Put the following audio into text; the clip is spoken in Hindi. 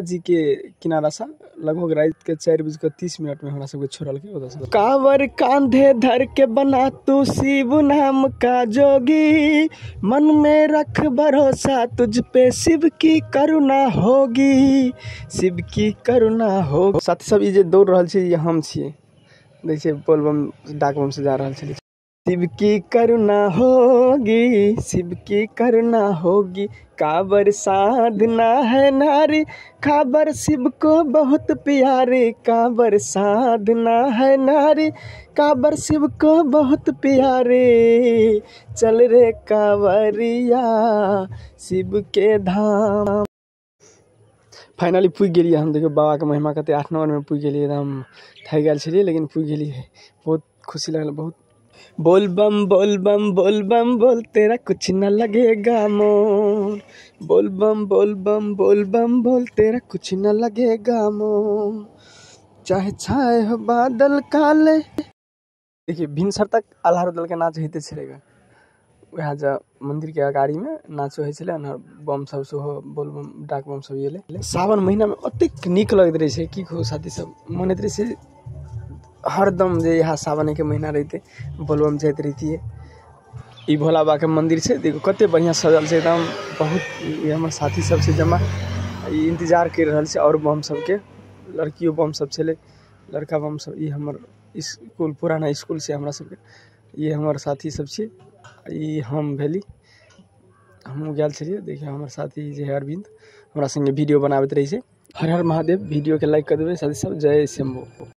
जी के किनारा सा, लगभग रात के चार बज के तीस मिनट में हमरा सबके छोड़ल के ओतऽ से। कांवर कांधे धर के बना तू शिव नाम का जोगी। मन में रख भरोसा तुझ पे शिव की करुणा होगी। शिव की करुणा हो साथी सब ये दौड़ रहा छै ये हम छे देखै छियै बोलबम डाकबम से जा रहा छलियै शिव की करुणा होगी शिव की करुणा होगी। काबर साधना है नारी, काबर शिव को बहुत प्यारी। काबर साधना है नारी, काबर शिव को बहुत प्यारी। चल रे कांवरिया शिव के धाम। फाइनली पुगि गेलियै हम बाबा के महिमा कते आठ नम्बरमे पुगि गेलियै एकदम। थाकि गेल छलियै, लेकिन पुगि गेलियै। बहुत खुशी लगल, बहुत बोल बम बोल बम बोल बम, बोल तेरा कुछ न लगेगा मोर। बोल बम बोल बम बोल बम, बोल तेरा कुछ न लगेगा मोर। चाहे छाए हो बादल काले। देखिए भिनसर तक अल्लाह रुदल के नाच होते छलै वएह जे मंदिर के अगाड़ी में नाचो होइ छलै ने बम सब सेहो, बोल बम, डाक बम सब एलै सावन महीना में ओतेक नीक लगैत रहै छै, की कहू, साथी सब। मनैत रहै हरदम जे इएह सावन के महीना रहिते बोलबम जाइत रहितियै। ई भोला बाबा के मंदिर छै देखो कते बढ़िया सजल छै, एकदम बहुत हमर साथी सब छै जमा। इंतज़ार कर रहल छै और बम सबके, लड़कियो बम सब छलै, लड़का बम सब, ई हमर स्कूल पुराना स्कूल छै हमरा सबके, ई हमर साथी सब ई हम भेली। हमहूँ गेल छलियै, देखियौ हमर साथी जे है अरविंद हमरा संगे वीडियो बनाबैत रहै छै। हर हर महादेव वीडियो के लाइक कर देबै, साथी सब, जय शंभू